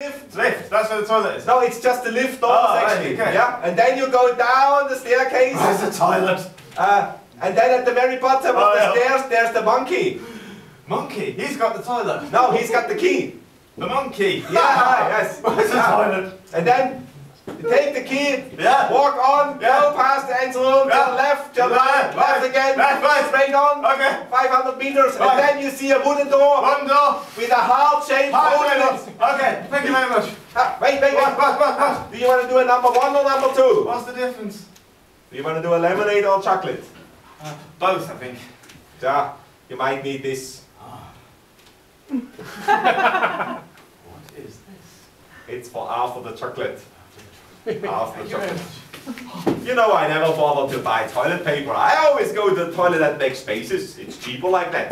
lift. Lift, that's where the toilet is. No, it's just the lift doors Oh, right, okay. Yeah, and then you go down the staircase. Where's the toilet? Uh, and then at the very bottom Oh, of the yeah. stairs, there's the monkey. Monkey, he's got the toilet. No, he's got the key. The monkey. Yeah, yes. Where's the toilet? And then take the key, Yeah. walk on, Yeah. Yeah. to left, Left, right, left again, left, right. straight on, Okay. 500 meters, Right. and then you see a wooden door One door. with a heart-shaped hole in it. Okay, thank you very much. Ah, wait, wait, wait. what, what, what? Do you want to do a number one or number two? What's the difference? Do you want to do a lemonade or chocolate? Uh, both, I think. Yeah, you might need this. What is this? It's for after the chocolate. After the chocolate. You know I never bother to buy toilet paper. I always go to the toilet makes spaces. It's cheaper like that.